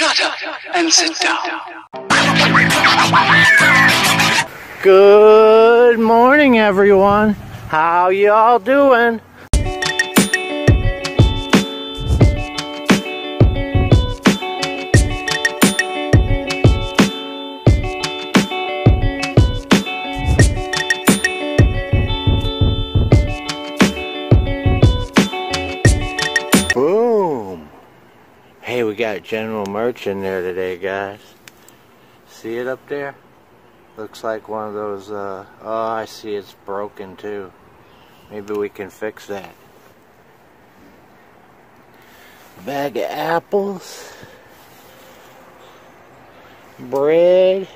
Shut up and sit down. Good morning, everyone. How y'all doing? Got general merch in there today, guys. See it up there? Looks like one of those, uh, oh, I see it's broken too. Maybe we can fix that. Bag of apples. Bread.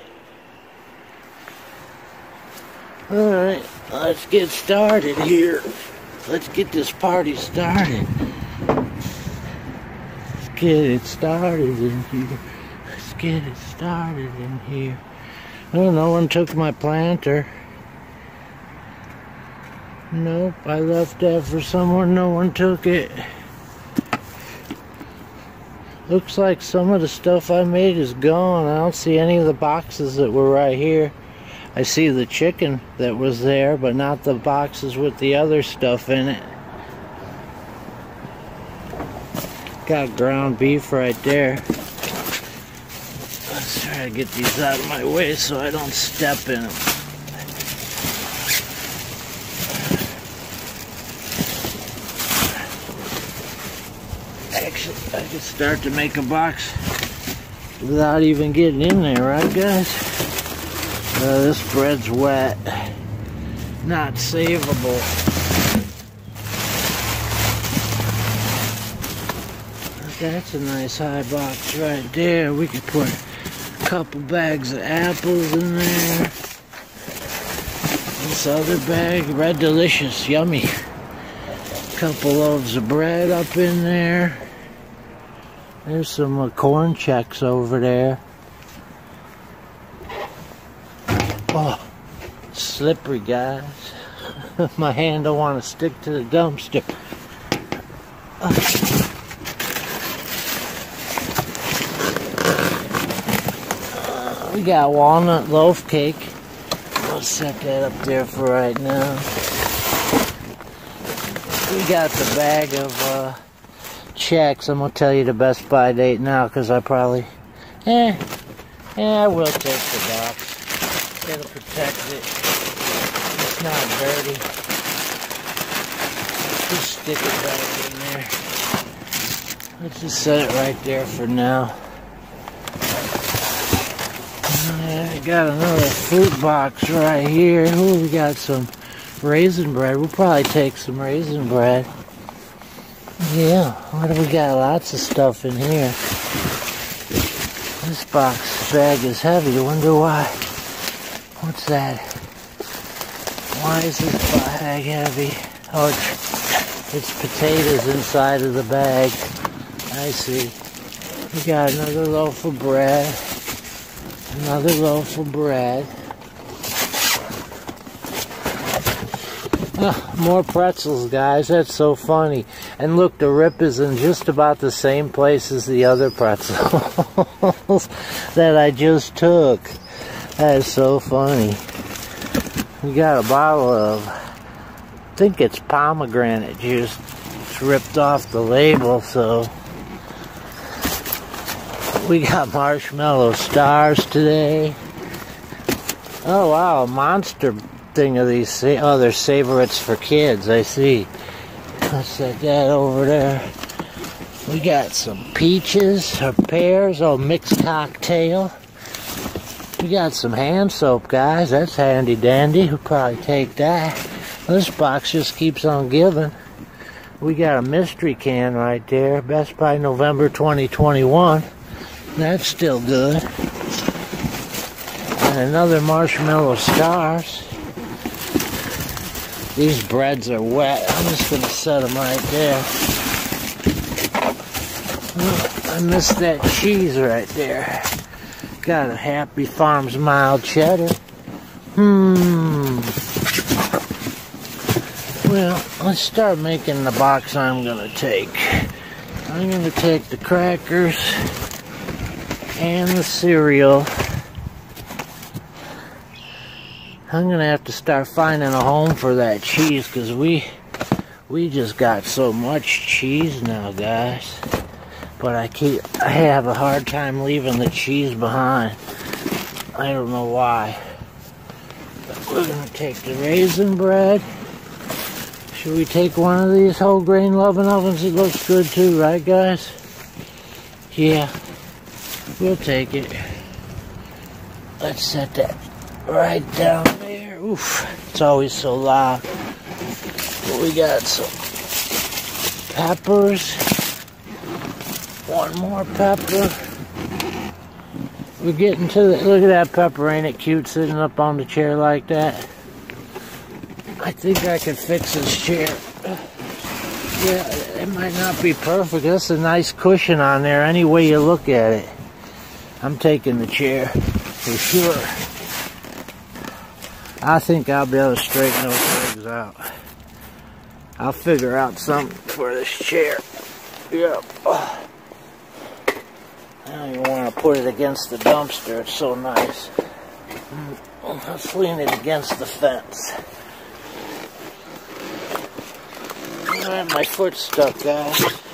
Alright, let's get started here. Let's get this party started. Get it started in here. Let's get it started in here. Oh, no one took my planter. Nope, I left that for someone. No one took it. Looks like some of the stuff I made is gone. I don't see any of the boxes that were right here. I see the chicken that was there, but not the boxes with the other stuff in it. Got ground beef right there. Let's try to get these out of my way so I don't step in them. Actually, I could start to make a box without even getting in there, right guys? Uh, this bread's wet. Not savable. That's a nice high box right there. We could put a couple bags of apples in there. This other bag, Red Delicious, yummy. Couple loaves of bread up in there. There's some uh, corn Chex over there. Oh, slippery guys. My hand don't want to stick to the dumpster. Uh. Got walnut loaf cake. I'll set that up there for right now. We got the bag of uh, Chex. I'm gonna tell you the Best By date now because I probably, eh, eh, I will take the box. It'll protect it. It's not dirty. Just stick it back in there. Let's just set it right there for now. I got another fruit box right here. Ooh, we got some raisin bread. We'll probably take some raisin bread. Yeah, what do we got? Lots of stuff in here. This box bag is heavy. I wonder why. What's that? Why is this bag heavy? Oh, it's, it's potatoes inside of the bag. I see. We got another loaf of bread. Another loaf of bread. More pretzels, guys. That's so funny. And look, the rip is in just about the same place as the other pretzels that I just took. That is so funny. We got a bottle of, I think it's pomegranate juice. It's ripped off the label, so we got marshmallow stars today. Oh wow, a monster thing of these. Oh, they're savorites for kids. I see. Let's set that over there. We got some peaches or pears. Oh, mixed cocktail. We got some hand soap, guys. That's handy dandy. We'll probably take that. This box just keeps on giving. We got a mystery can right there. Best By November 2021. That's still good. And another marshmallow stars. These breads are wet. I'm just going to set them right there. I missed that cheese right there. Got a Happy Farms mild cheddar. Hmm. Well, let's start making the box I'm going to take. I'm going to take the crackers. And the cereal. I'm gonna have to start finding a home for that cheese because we we just got so much cheese now, guys. But I keep I have a hard time leaving the cheese behind. I don't know why. But we're gonna take the raisin bread. Should we take one of these whole grain loving ovens? It looks good too, right guys? Yeah. We'll take it. Let's set that right down there. Oof. It's always so loud. But we got some peppers. One more pepper. We're getting to the, look at that pepper, ain't it cute sitting up on the chair like that? I think I can fix this chair. Yeah, it might not be perfect. That's a nice cushion on there any way you look at it. I'm taking the chair for sure. I think I'll be able to straighten those legs out. I'll figure out something for this chair. Yep. I don't even want to put it against the dumpster. It's so nice. Let's lean it against the fence. Alright, my foot's stuck, guys.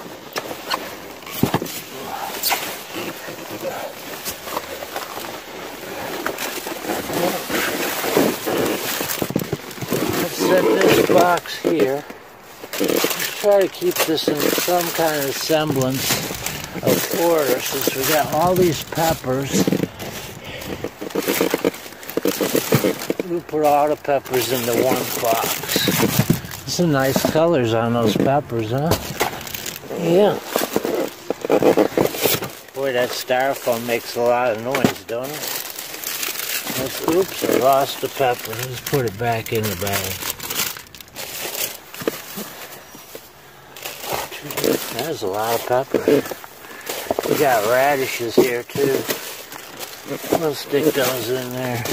Set this box here. Let's try to keep this in some kind of semblance of order since we got all these peppers. We put all the peppers into one box. Some nice colors on those peppers, huh? Yeah. Boy, that styrofoam makes a lot of noise, don't it? Let's, oops, I lost the pepper. Let's put it back in the bag. There's a lot of pepper. We got radishes here too. We'll stick those in there.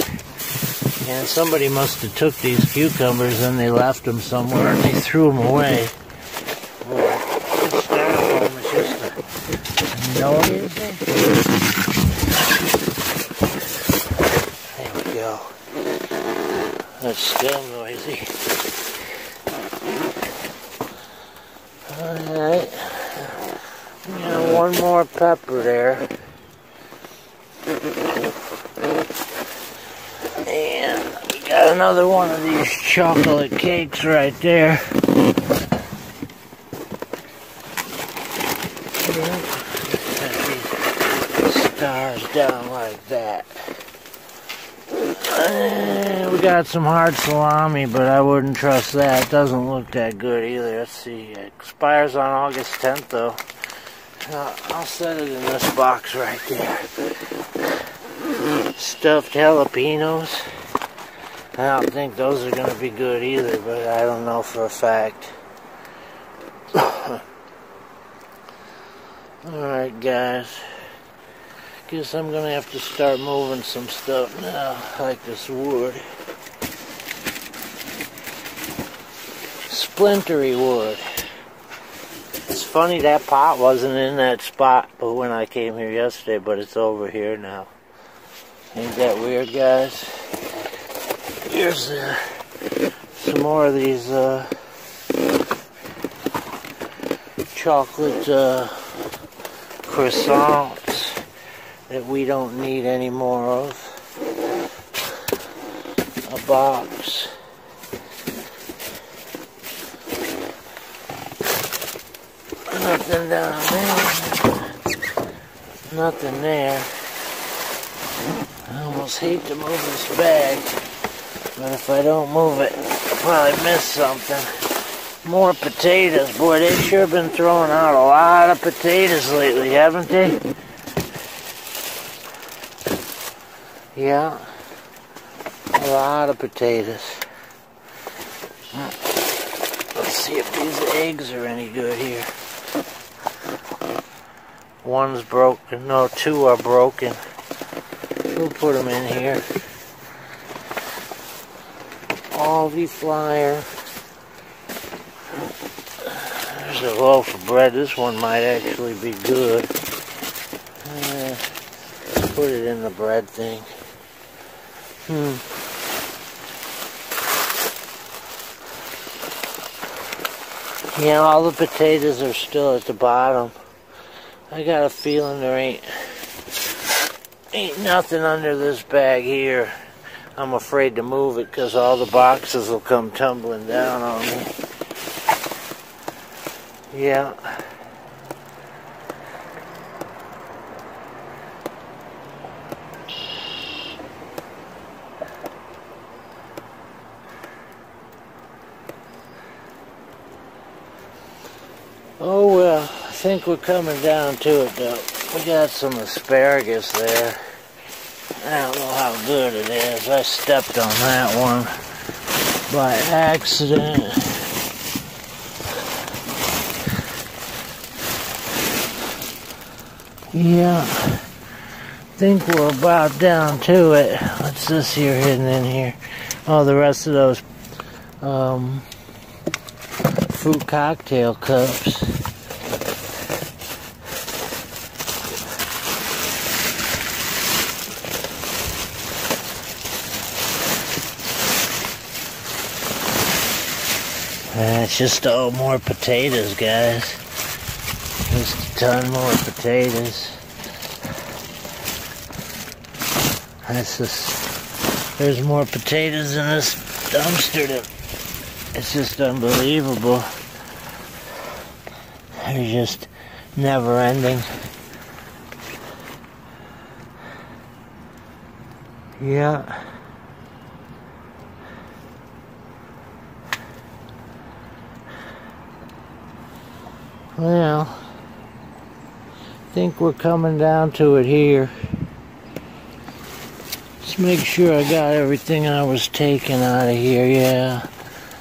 And somebody must have took these cucumbers and they left them somewhere and they threw them away. There we go. That's still noisy. Alright. One more pepper there. And we got another one of these chocolate cakes right there. Stars down like that. We got some hard salami, but I wouldn't trust that. It doesn't look that good either. Let's see. It expires on August 10th, though. Uh, I'll set it in this box right there. Stuffed jalapenos. I don't think those are going to be good either, but I don't know for a fact. Alright, guys. Guess I'm going to have to start moving some stuff now, like this wood. Splintery wood. It's funny that pot wasn't in that spot but when I came here yesterday, but it's over here now. Ain't that weird, guys? Here's uh, some more of these uh, chocolate uh, croissants that we don't need any more of. A box. Nothing down there. Nothing there. I almost hate to move this bag, but if I don't move it, I'll probably miss something. More potatoes. Boy, they've sure been throwing out a lot of potatoes lately, haven't they? Yeah. A lot of potatoes. Let's see if these eggs are any good here. One's broken. No, two are broken. We'll put them in here. Aldi flyer. There's a loaf of bread. This one might actually be good. Uh, put it in the bread thing. Hmm. Yeah, all the potatoes are still at the bottom. I got a feeling there ain't ain't nothing under this bag here. I'm afraid to move it because all the boxes will come tumbling down on me. Yeah. Oh well, I think we're coming down to it though. We got some asparagus there. I don't know how good it is. I stepped on that one by accident. Yeah, think we're about down to it. What's this here hidden in here? Oh, the rest of those um, fruit cocktail cups. Uh, it's just all more potatoes, guys. Just a ton more potatoes. That's just, there's more potatoes in this dumpster than it's just unbelievable. They're just never ending. Yeah. Well, I think we're coming down to it here. Let's make sure I got everything I was taking out of here. Yeah.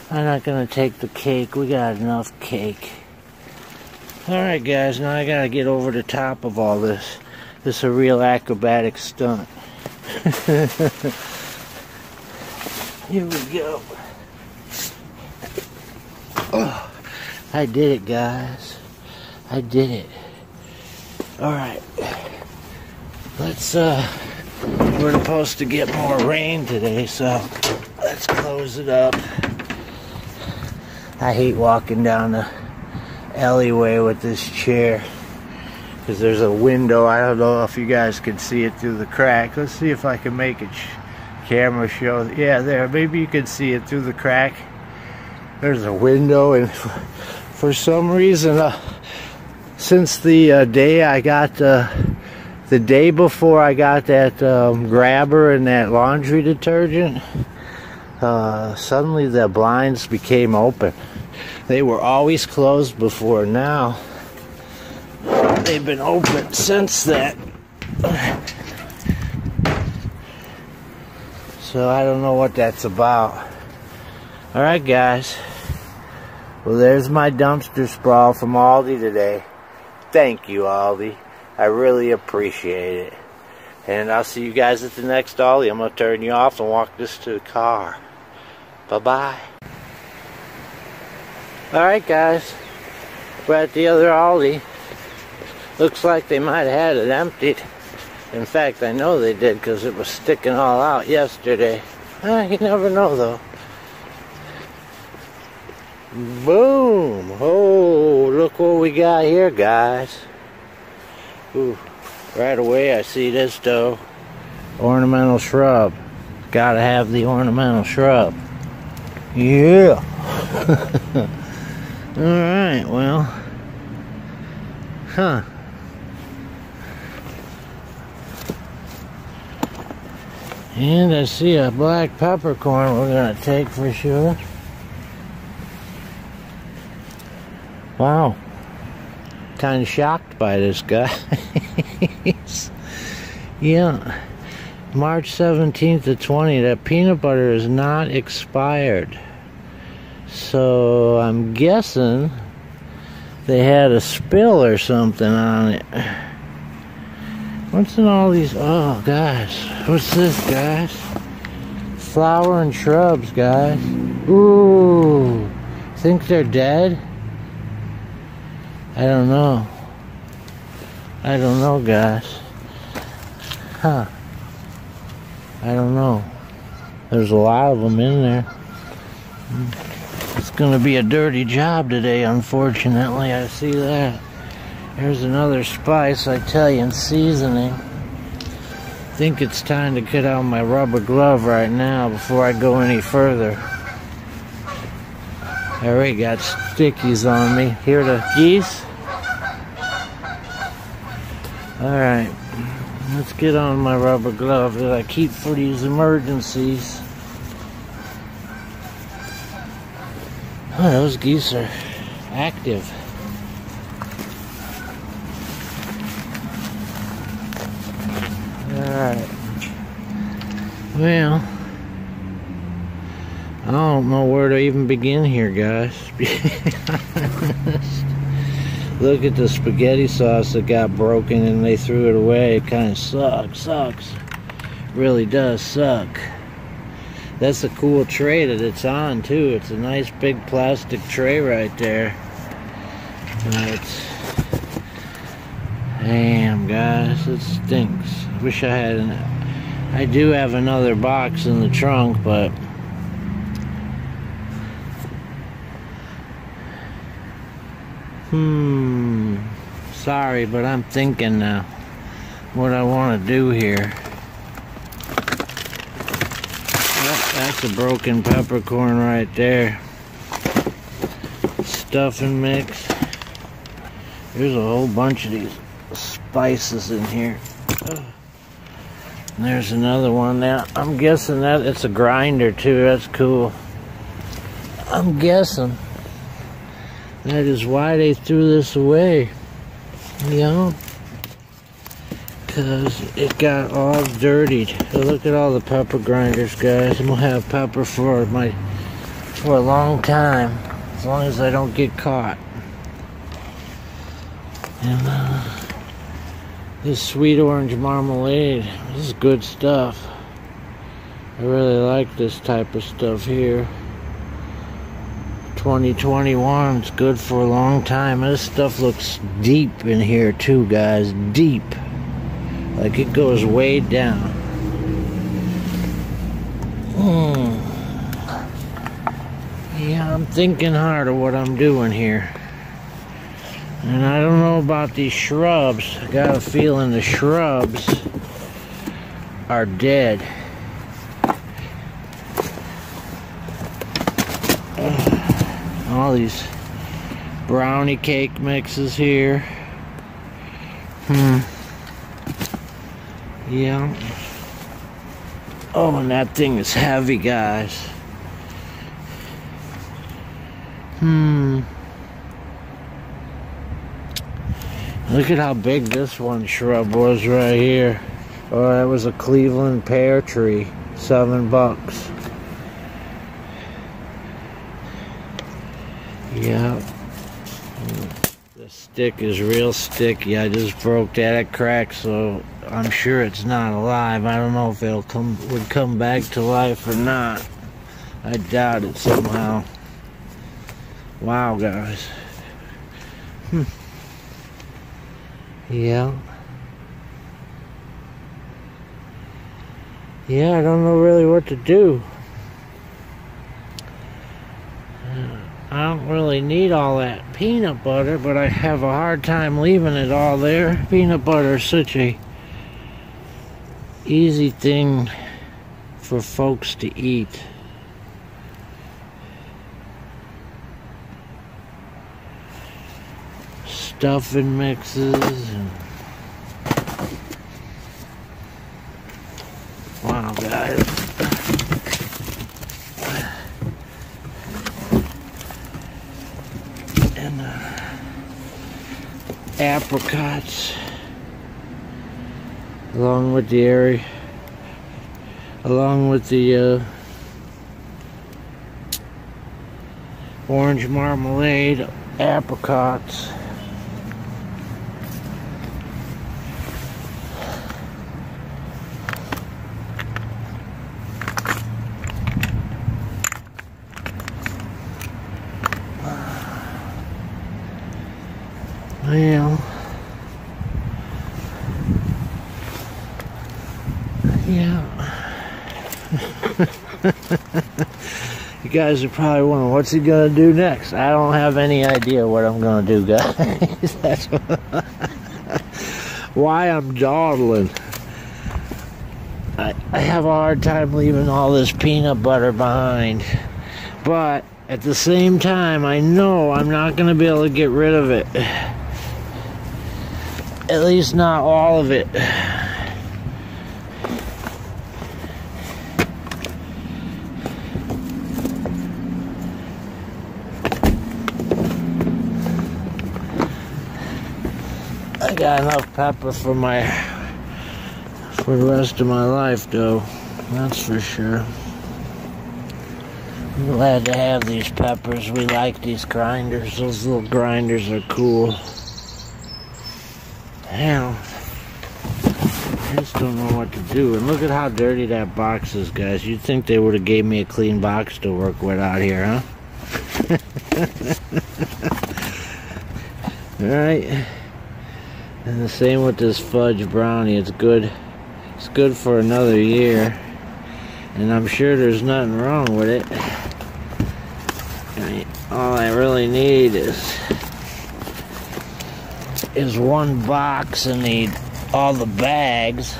I'm not gonna take the cake. We got enough cake. Alright guys, now I gotta get over the top of all this. This is a real acrobatic stunt. Here we go. Oh, I did it guys. I did it. Alright. Let's uh we're supposed to get more rain today, so let's close it up. I hate walking down the alleyway with this chair because there's a window. I don't know if you guys can see it through the crack. Let's see if I can make it camera show. Yeah, there. Maybe you can see it through the crack. There's a window, and for some reason, uh, since the uh, day I got uh, the day before I got that um, grabber and that laundry detergent uh, suddenly the blinds became open. They were always closed before now. They've been open since that. So I don't know what that's about. Alright guys. Well there's my dumpster sprawl from Aldi today. Thank you Aldi. I really appreciate it. And I'll see you guys at the next Aldi. I'm going to turn you off and walk this to the car. Bye-bye. Alright guys, we're at the other Aldi. Looks like they might have had it emptied. In fact, I know they did because it was sticking all out yesterday. Ah, you never know though. Boom! Oh, look what we got here, guys. Ooh, right away I see this though. Ornamental shrub. Gotta have the ornamental shrub. Yeah. Alright, well. Huh. And I see a black peppercorn we're to take for sure. Wow. Kind of shocked by this guy. yeah. March 17th to 20. That peanut butter is not expired. So I'm guessing they had a spill or something on it. What's in all these? Oh, guys. What's this, guys? Flower and shrubs, guys. Ooh. Think they're dead? I don't know. I don't know, guys. Huh. I don't know. There's a lot of them in there. It's going to be a dirty job today, unfortunately. I see that. There's another spice, I tell Italian seasoning. I think it's time to get out my rubber glove right now before I go any further. I already got stickies on me. Here the geese. Alright, let's get on my rubber glove that I keep for these emergencies. Oh, those geese are active. Alright. Well, I don't know where to even begin here, guys. Look at the spaghetti sauce that got broken and they threw it away. It kind of sucks, sucks. Really does suck. That's a cool tray that it's on too. It's a nice big plastic tray right there. But, damn guys, it stinks. Wish I had an, I do have another box in the trunk, but Hmm. Sorry, but I'm thinking now what I want to do here. that's a broken peppercorn right there. Stuffing mix. There's a whole bunch of these spices in here. There's another one now. I'm guessing that it's a grinder too. That's cool. I'm guessing. That is why they threw this away. You know? Because it got all dirtied. So look at all the pepper grinders, guys. I'm going to have pepper for my for a long time. As long as I don't get caught. And uh, this sweet orange marmalade. This is good stuff. I really like this type of stuff here. 2021. It's good for a long time. This stuff looks deep in here too, guys. Deep. Like it goes way down. Hmm. Yeah, I'm thinking hard of what I'm doing here. And I don't know about these shrubs. I got a feeling the shrubs are dead. All these brownie cake mixes here. Hmm. Yeah. Oh, and that thing is heavy, guys. Hmm. Look at how big this one shrub was right here. Oh, that was a Cleveland pear tree. Seven bucks. Yeah. The stick is real sticky. I just broke that. It cracked, so I'm sure it's not alive. I don't know if it'll come would come back to life or not. I doubt it somehow. Wow, guys. Hmm. Yeah. Yeah, I don't know really what to do. I don't really need all that peanut butter, but I have a hard time leaving it all there. Peanut butter is such a easy thing for folks to eat. Stuffing mixes and wow guys apricots along with the area along with the uh, orange marmalade apricots. Well, Yeah. you guys are probably wondering, what's he gonna do next? I don't have any idea what I'm gonna do, guys. That's why I'm dawdling. I, I have a hard time leaving all this peanut butter behind. But at the same time, I know I'm not going to be able to get rid of it. At least not all of it. I got enough pepper for my for the rest of my life though. That's for sure. I'm glad to have these peppers. We like these grinders. Those little grinders are cool. Hell, I just don't know what to do. And look at how dirty that box is, guys. You'd think they would have gave me a clean box to work with out here, huh? Alright. And the same with this fudge brownie. It's good. It's good for another year. And I'm sure there's nothing wrong with it. I mean, all I really need is is one box and need all the bags.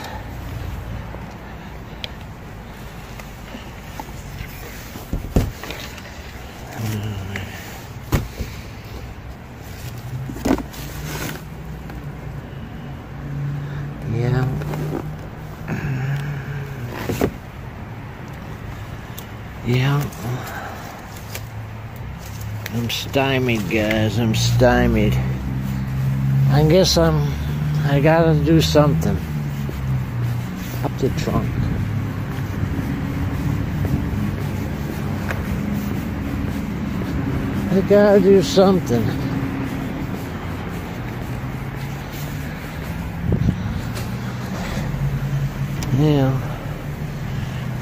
Yeah. I'm stymied, guys. I'm stymied. I guess I'm. I gotta do something. Up the trunk. I gotta do something. Yeah.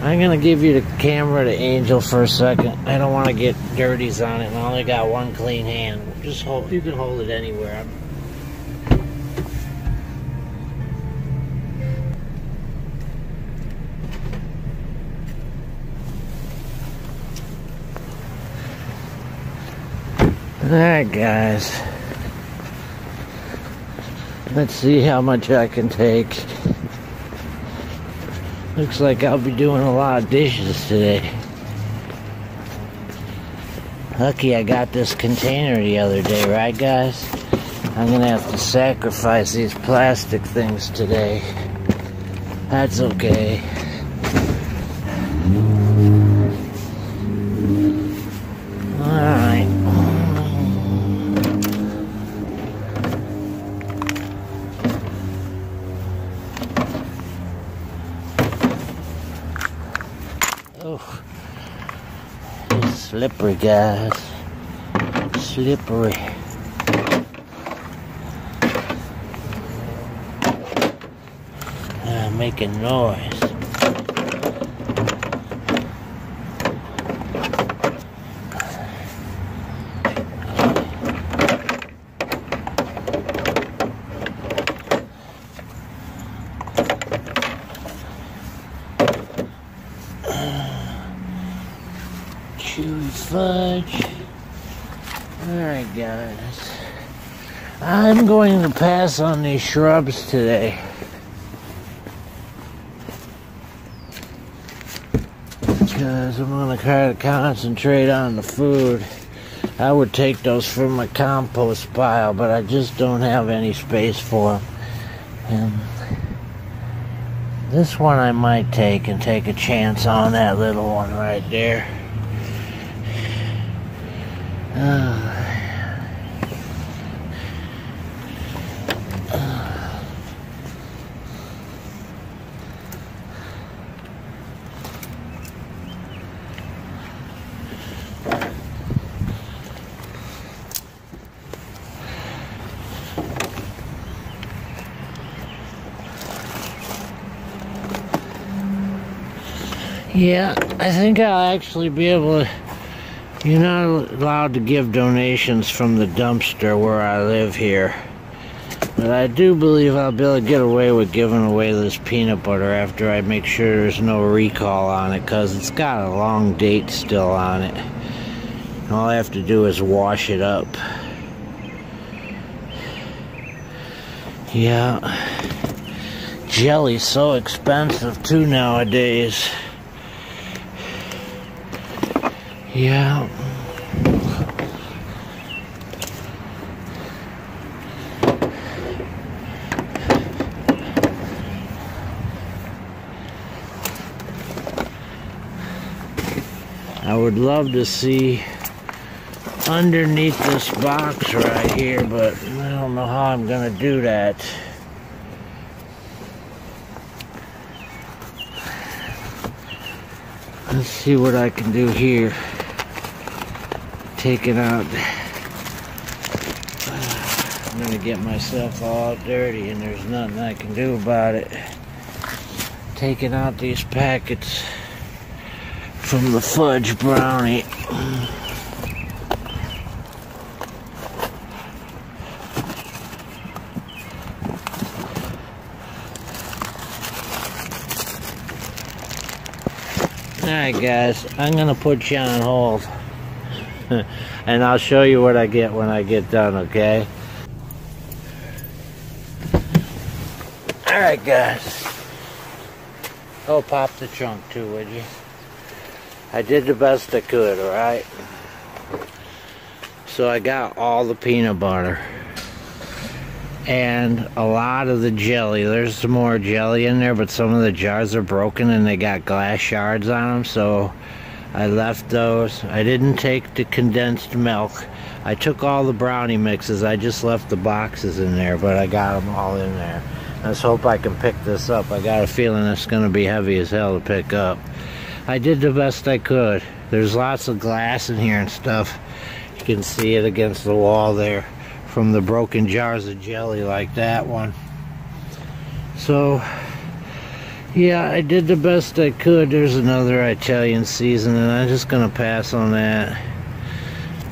I'm gonna give you the camera to Angel for a second. I don't want to get dirties on it. and I only got one clean hand. Just hold. You can hold it anywhere. I'm, Alright, guys. Let's see how much I can take. Looks like I'll be doing a lot of dishes today. Lucky I got this container the other day, right, guys? I'm gonna have to sacrifice these plastic things today. That's okay. Slippery, guys. Slippery. Ah, making noise. Chewy fudge. Alright, guys. I'm going to pass on these shrubs today. Because I'm going to try to concentrate on the food. I would take those from my compost pile, but I just don't have any space for them. And this one I might take and take a chance on that little one right there. Uh, Yeah, I think I'll actually be able to. You're not allowed to give donations from the dumpster where I live here. But I do believe I'll be able to get away with giving away this peanut butter after I make sure there's no recall on it because it's got a long date still on it. All I have to do is wash it up. Yeah. Jelly's so expensive too nowadays. Yeah. I would love to see underneath this box right here, but I don't know how I'm gonna do that. Let's see what I can do here. Take it out. I'm gonna get myself all dirty and there's nothing I can do about it. Taking out these packets from the fudge brownie. Alright guys, I'm gonna put you on hold. and I'll show you what I get when I get done, okay? Alright guys. Oh, pop the trunk too, would you? I did the best I could, alright? So I got all the peanut butter and a lot of the jelly. There's some more jelly in there, but some of the jars are broken and they got glass shards on them, so I left those. I didn't take the condensed milk. I took all the brownie mixes. I just left the boxes in there, but I got them all in there. Let's hope I can pick this up. I got a feeling it's going to be heavy as hell to pick up. I did the best I could. There's lots of glass in here and stuff. You can see it against the wall there from the broken jars of jelly like that one. So, yeah, I did the best I could. There's another Italian season, and I'm just going to pass on that.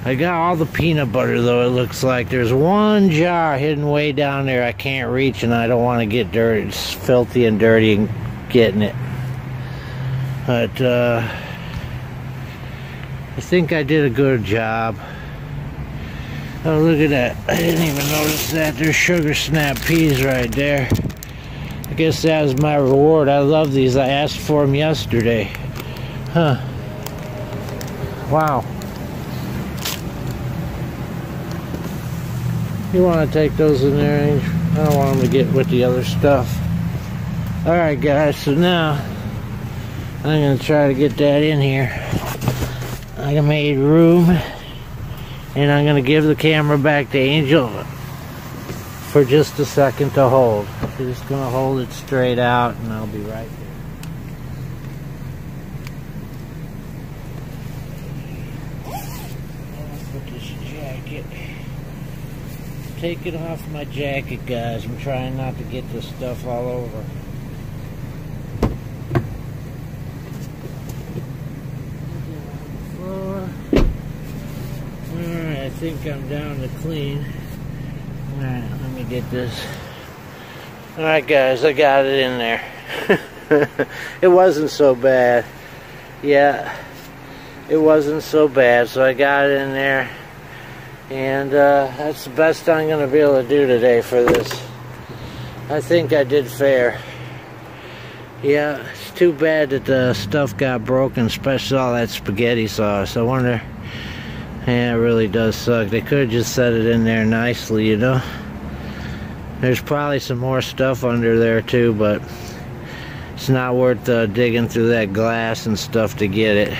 I got all the peanut butter, though, it looks like. There's one jar hidden way down there I can't reach, and I don't want to get dirty. It's filthy and dirty and getting it. But, uh, I think I did a good job. Oh, look at that. I didn't even notice that. There's sugar snap peas right there. I guess that is my reward. I love these. I asked for them yesterday. Huh. Wow. You want to take those in there? I don't want them to get with the other stuff. Alright, guys, so now I'm going to try to get that in here. I made room and I'm going to give the camera back to Angel for just a second to hold. Just going to hold it straight out and I'll be right there. Jacket. Taking off my jacket, guys. I'm trying not to get this stuff all over. Alright, I think I'm down to clean. Alright, let me get this. Alright guys, I got it in there. it wasn't so bad. Yeah, it wasn't so bad. So I got it in there. And uh, that's the best I'm going to be able to do today for this. I think I did fair. Yeah, it's too bad that the stuff got broken, especially all that spaghetti sauce. I wonder yeah, it really does suck. They could have just set it in there nicely, you know. There's probably some more stuff under there too, but it's not worth uh, digging through that glass and stuff to get it.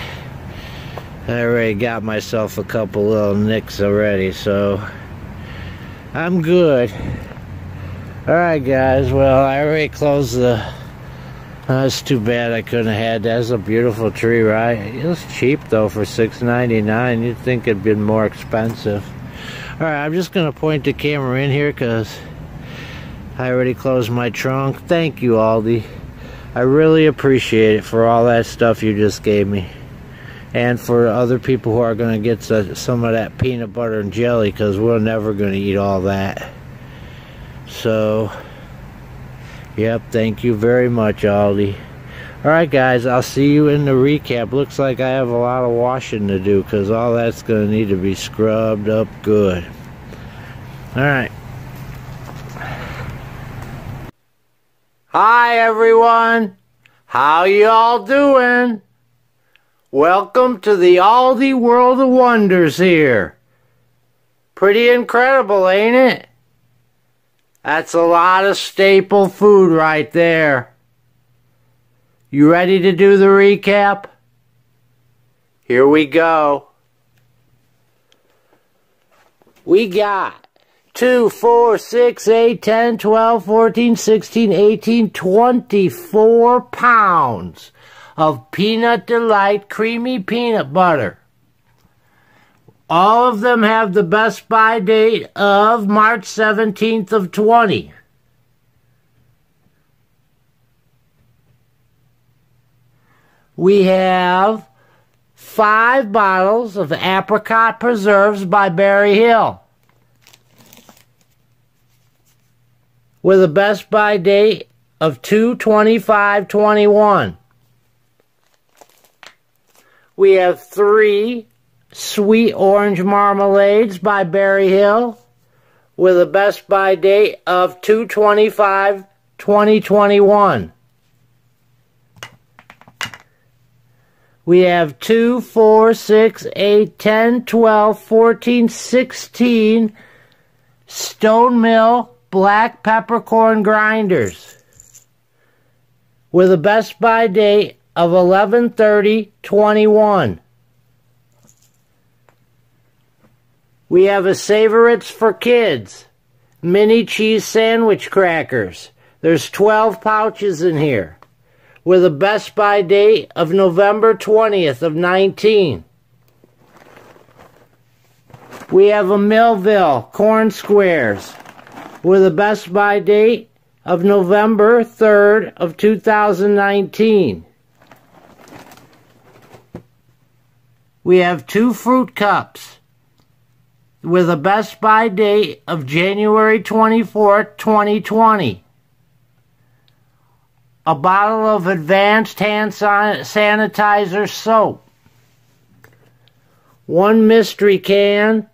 I already got myself a couple little nicks already, so I'm good. Alright guys, well I already closed the that's too bad I couldn't have had that. That's a beautiful tree, right? It was cheap though for $6.99. You'd think it'd been more expensive. Alright, I'm just gonna point the camera in here because I already closed my trunk. Thank you, Aldi. I really appreciate it for all that stuff you just gave me. And for other people who are going to get some of that peanut butter and jelly because we're never going to eat all that. So, yep, thank you very much, Aldi. Alright guys, I'll see you in the recap. Looks like I have a lot of washing to do because all that's going to need to be scrubbed up good. Alright. Hi everyone! How y'all doing? Welcome to the Aldi World of Wonders here. Pretty incredible, ain't it? That's a lot of staple food right there. You ready to do the recap? Here we go. We got 2, 4, 6, 8, 10, 12, 14, 16, 18, 24 pounds of Peanut Delight creamy peanut butter. All of them have the best by date of March 17th of 20. we have five bottles of apricot preserves by Berryhill with a best by date of 22521 we have three sweet orange marmalades by Berryhill with a best by date of 225 2021 We have 2, 4, 6, 8, 10, 12, 14, 16 Stonemill black peppercorn grinders with a best by date of 11:30:21. We have a Savoritz for kids mini cheese sandwich crackers. There's 12 pouches in here with a best by date of November 20th of 19. We have a Millville corn squares with a best by date of November 3rd of 2019. We have two fruit cups with a best by date of January 24th, 2020 a bottle of advanced hand sanitizer soap, one mystery can,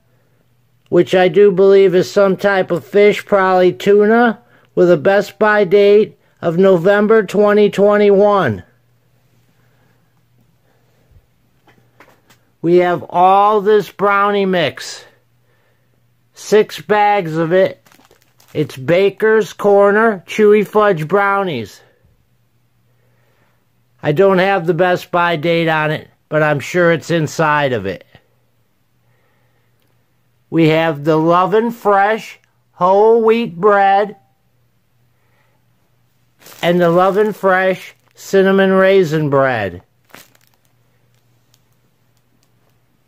which I do believe is some type of fish, probably tuna, with a best by date of November 2021. We have all this brownie mix, six bags of it. It's Baker's Corner Chewy Fudge Brownies. I don't have the best by date on it, but I'm sure it's inside of it. We have the L'oven Fresh whole wheat bread and the L'oven Fresh cinnamon raisin bread.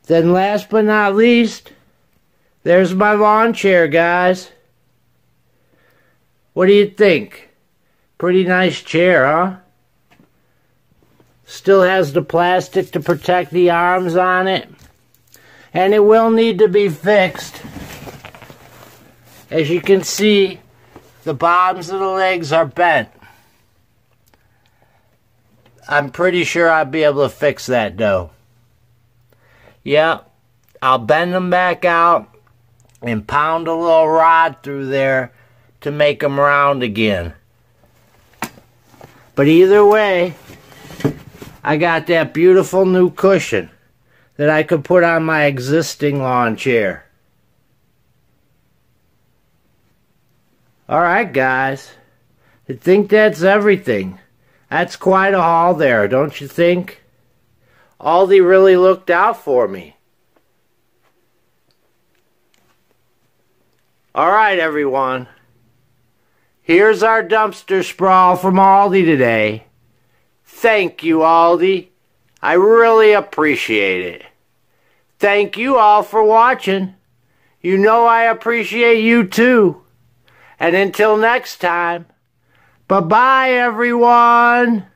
Then last but not least, there's my lawn chair, guys. What do you think? Pretty nice chair, huh? Still has the plastic to protect the arms on it. And it will need to be fixed. As you can see, the bottoms of the legs are bent. I'm pretty sure I'll be able to fix that though. Yep, I'll bend them back out and pound a little rod through there to make them round again. But either way, I got that beautiful new cushion that I could put on my existing lawn chair. Alright guys, I think that's everything. That's quite a haul there, don't you think? Aldi really looked out for me. Alright everyone, here's our dumpster sprawl from Aldi today. Thank you, Aldi. I really appreciate it. Thank you all for watching. You know I appreciate you too. And until next time, bye bye, everyone.